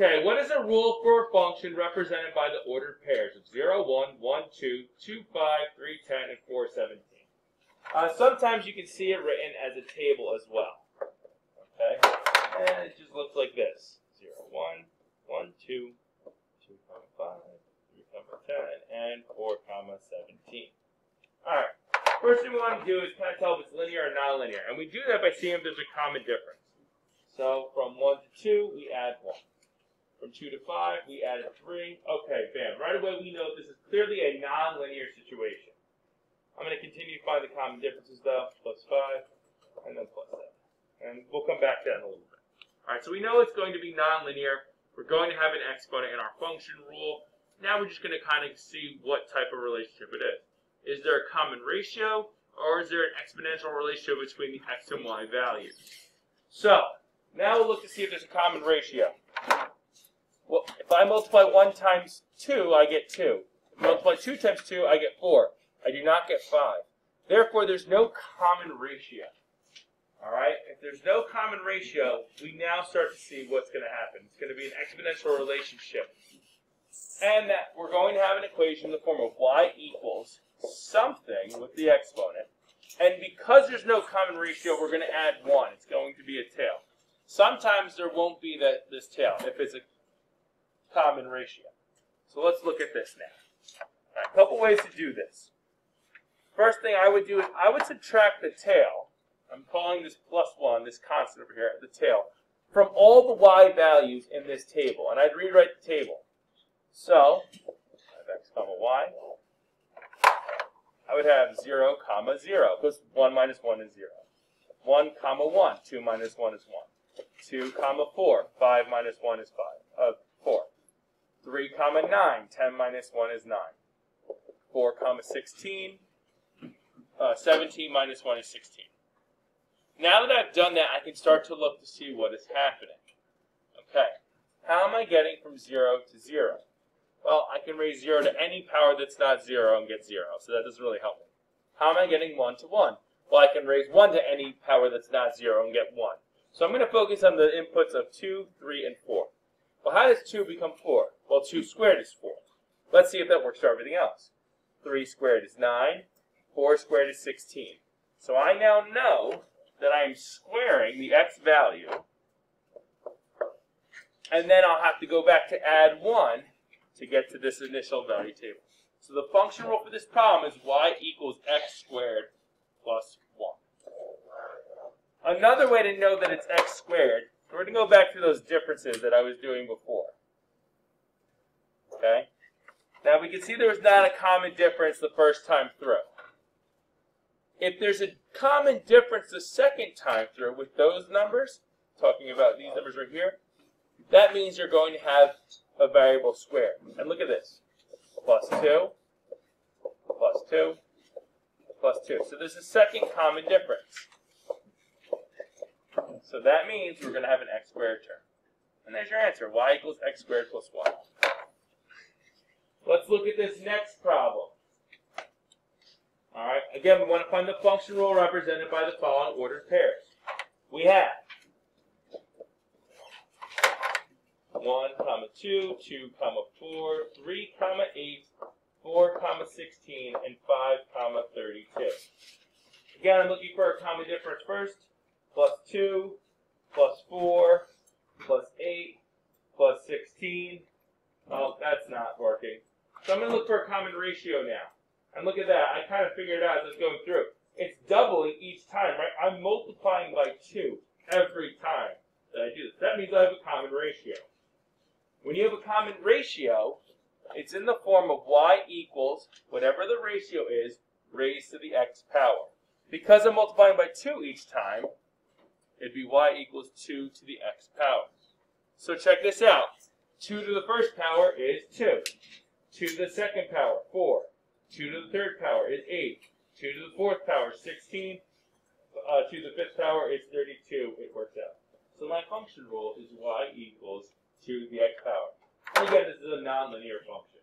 Okay, what is a rule for a function represented by the ordered pairs of 0, 1, 1, 2, 2, 5, 3, 10, and 4, 17? Uh, sometimes you can see it written as a table as well. Okay, and it just looks like this 0, 1, 1, 2, 2, comma 5, 3, 10, and 4, comma 17. Alright, first thing we want to do is kind of tell if it's linear or nonlinear. And we do that by seeing if there's a common difference. So from 1 to 2, we add 1. From 2 to 5, we added 3. Okay, bam. Right away we know this is clearly a nonlinear situation. I'm going to continue to find the common differences though. Plus 5, and then plus 7. And we'll come back to that in a little bit. Alright, so we know it's going to be nonlinear. We're going to have an exponent in our function rule. Now we're just going to kind of see what type of relationship it is. Is there a common ratio, or is there an exponential relationship between the x and y values? So, now we'll look to see if there's a common ratio. Well, if I multiply 1 times 2, I get 2. If I multiply 2 times 2, I get 4. I do not get 5. Therefore, there's no common ratio. All right? If there's no common ratio, we now start to see what's going to happen. It's going to be an exponential relationship. And that we're going to have an equation in the form of y equals something with the exponent. And because there's no common ratio, we're going to add 1. It's going to be a tail. Sometimes there won't be that this tail if it's a common ratio. So let's look at this now. Right, a couple ways to do this. First thing I would do is I would subtract the tail. I'm calling this plus 1, this constant over here, the tail, from all the y values in this table. And I'd rewrite the table. So, I have x comma y. I would have 0 comma 0, because 1 minus 1 is 0. 1 comma 1, 2 minus 1 is 1. 2 comma 4, 5 minus 1 is 5, uh, 4. 3 comma 9, 10 minus 1 is 9. 4 comma 16, uh, 17 minus 1 is 16. Now that I've done that, I can start to look to see what is happening. Okay, how am I getting from 0 to 0? Well, I can raise 0 to any power that's not 0 and get 0, so that doesn't really help me. How am I getting 1 to 1? Well, I can raise 1 to any power that's not 0 and get 1. So I'm going to focus on the inputs of 2, 3, and 4. Well, how does 2 become 4? Well, 2 squared is 4. Let's see if that works for everything else. 3 squared is 9. 4 squared is 16. So I now know that I am squaring the x value. And then I'll have to go back to add 1 to get to this initial value table. So the function rule for this problem is y equals x squared plus 1. Another way to know that it's x squared, we're going to go back to those differences that I was doing before. Okay? Now we can see there was not a common difference the first time through. If there's a common difference the second time through with those numbers, talking about these numbers right here, that means you're going to have a variable square. And look at this. Plus 2, plus 2, plus 2. So there's a second common difference. So that means we're going to have an x squared term. And there's your answer. y equals x squared plus 1. Let's look at this next problem. All right. Again, we want to find the function rule represented by the following ordered pairs. We have 1, comma 2, 2, comma 4, 3, comma 8, 4, comma 16, and 5, comma 32. Again, I'm looking for a common difference first. Plus 2, plus 4, plus 8, plus 16. Oh, that's not working. So I'm going to look for a common ratio now. And look at that. I kind of figured it out as I was going through. It's doubling each time, right? I'm multiplying by 2 every time that I do this. That means I have a common ratio. When you have a common ratio, it's in the form of y equals whatever the ratio is raised to the x power. Because I'm multiplying by 2 each time, it'd be y equals 2 to the x power. So check this out. 2 to the first power is 2. 2 to the second power, 4. 2 to the third power is 8. 2 to the fourth power is 16. Uh, 2 to the fifth power is 32. It works out. So my function rule is y equals 2 to the x power. And again, this is a nonlinear function.